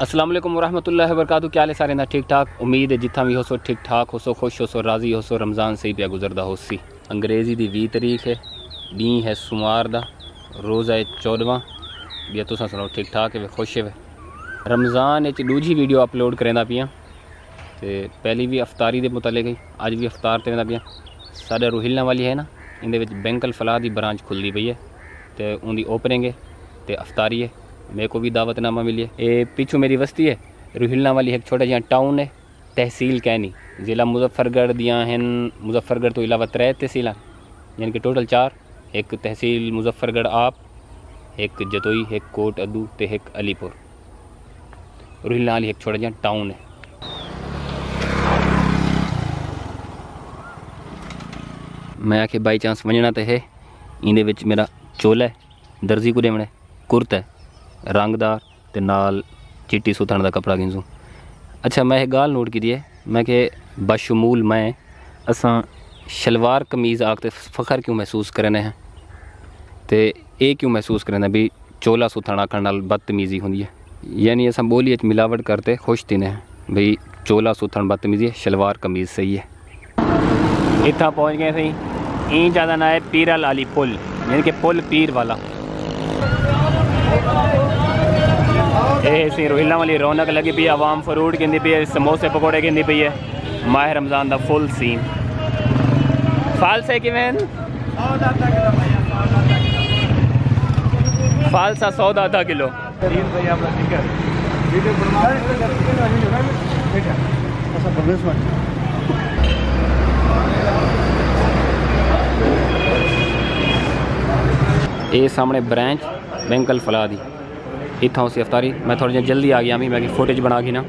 السلام علیکم ورحمۃ اللہ وبرکاتہ۔ کیا لے سارے نا؟ ٹھیک ٹھاک؟ امید ہے جتنا بھی ہو سو ٹھیک ٹھاک ہو سو خوش ہو سو راضی ہو سو رمضان سے ہی پیا گزرتا ہو سی۔ انگریزی دی وی تاریخ ہے ڈی ہے سمار دا، روزہ ہے چودواں۔ یا تساں سنو ٹھیک ٹھاک ہے خوش ہے رمضان وچ دوجی ویڈیو اپلوڈ کریندا پیاں۔ تو پہلی بھی افطاری دے متعلق ہے۔ آج بھی افطار تے پیا ساڈا روہلنا والی ہے نا، اندے بینکل فلاح دی برانچ کھلتی پی ہے۔ تے ان دی اوپننگ ہے، تے افطاری ہے۔ میرے کو بھی دعوت نامہ ملی ہے۔ یہ پیچھو میری وستی ہے۔ روہلنا والی ایک چھوٹا جہاں ٹاؤن ہے، تحصیل کینی۔ ضلع مظفر گڑھ دیا ہیں مظفر گڑھ تو علاوہ تر تحصیل یعنی کہ ٹوٹل چار، ایک تحصیل مظفر گڑھ آپ، ایک جتوئی، ایک کوٹ ادو تے ایک علی پور۔ روہلنا والی ایک چھوٹا جہاں ٹاؤن ہے۔ میں آ کے بائی چانس ونجنا تو ہے۔ اندر میرا چولہا ہے، درزی کو دے ہے، کرتا ہے۔ ਰੰਗਦਾਰ ਤੇ ਨਾਲ ਚਿੱਟੀ ਸੁਥਣ ਦਾ ਕਪੜਾ ਗਿੰਜੂ ਅੱਛਾ ਮੈਂ ਇਹ ਗੱਲ ਨੋਟ ਕੀਤੀ ਹੈ ਮੈਂ ਕਿ ਬਸ਼ਮੂਲ ਮੈਂ ਅਸਾਂ ਸ਼ਲਵਾਰ ਕਮੀਜ਼ ਆਖ ਤੇ ਫਖਰ ਕਿਉਂ ਮਹਿਸੂਸ ਕਰਨੇ ਹੈ ਤੇ ਇਹ ਕਿਉਂ ਮਹਿਸੂਸ ਕਰਨਾ ਵੀ ਚੋਲਾ ਸੁਥਣਾ ਆਖਣ ਨਾਲ ਬਦਤਮੀਜ਼ੀ ਹੁੰਦੀ ਹੈ ਯਾਨੀ ਅਸਾਂ ਬੋਲੀ ਵਿੱਚ ਮਿਲਾਵਟ ਕਰਤੇ ਖੁਸ਼ ਤਿਨੇ ਵੀ ਚੋਲਾ ਸੁਥਣ ਬਦਤਮੀਜ਼ੀ ਹੈ ਸ਼ਲਵਾਰ ਕਮੀਜ਼ ਸਹੀ ਹੈ ਇੱਥਾਂ ਪਹੁੰਚ ਗਏ ਸੀ ਇਹ ਜ਼ਿਆਦਾ ਨਾ ਹੈ ਪੀਰਲ سیر ہلنا والی رونق لگی پی عوام فروٹ گندی پی ہے، سموسے پکوڑے گندی پی ہے۔ ماہ رمضان دا فل سین فالس ہے کہ میں فالسا سو دا آدھا کلو۔ یہ سامنے برانچ، بینکل فلا دی۔ عید تھا اس کی افطاری۔ میں تھوڑی دیر جلدی آ گیا ہمیں میں کہ فوٹیج بنا گی نا۔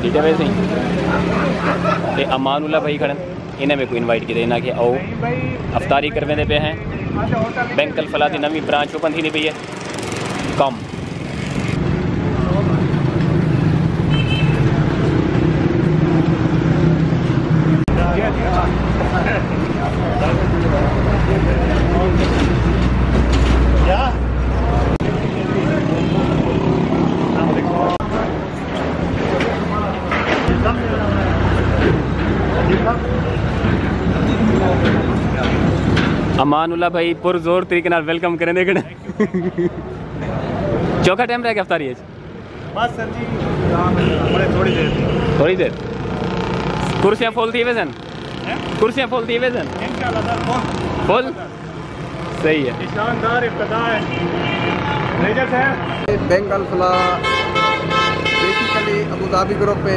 ٹھیک ہے ویسے ہی۔ امان اللہ بھائی کھڑے انہیں میں کوئی انوائٹ کی دینا کہ او افطاری کروے دے پہ ہیں۔ بینک الفلا دی نویں برانچ اوپن تھی نہیں پی ہے۔ کم۔ امان اللہ بھائی پر زور طریقے نال ویلکم ਕਰਨ ਦੇ ਕਿਹੜਾ ਚੌਕਾ ਟਾਈਮ ਰਹਿ ਗਿਆ ਇਫਤਾਰੀ ਅੱਜ ਬਸ ਸਰ ਜੀ ਬੜੇ ਥੋੜੀ ਦੇਰ ਥੋੜੀ ਦੇਰ ਕੁਰਸੀਆਂ ਫੁੱਲ ਥੀ ਵੇ ਸਨ ਕੁਰਸੀਆਂ ਫੁੱਲ ਥੀ ਵੇ صحیح ہے۔ شاندار ابتدا ہے۔ ریجر صاحب۔ بینگل فلا بیسیکلی ابو ظہبی گروپ پہ۔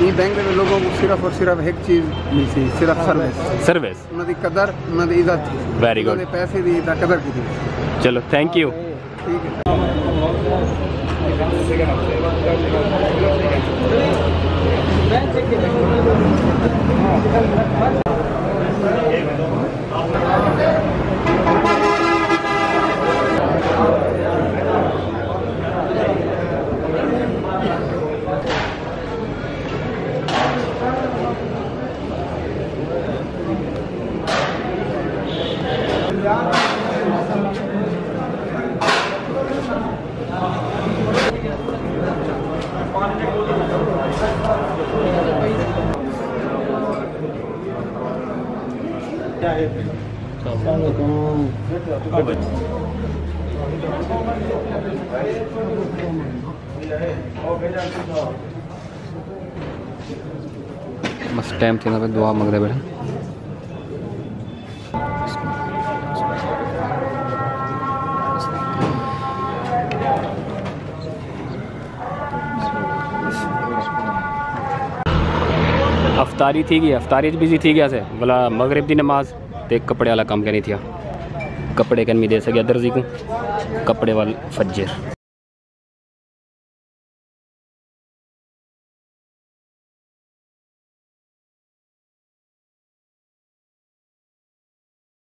یہ بینک میں لوگوں کو صرف اور صرف ایک چیز ملتی صرف سروس۔ سروس۔ انہوں دی قدر انہوں دی عزت۔ ویری گڈ پیسے دی دا قدر کی چلو تھینک یو ٹھیک ہے۔ بس ٹائم تھے نا دعا مانگ رہے بیٹھے افطاری تھی گی افطاری بیزی تھی گیا سے۔ بلا مغرب دی نماز تے کپڑے والا کام کرنی تھی کپڑے کن می دے سکیا درزی کو کپڑے والا فجر۔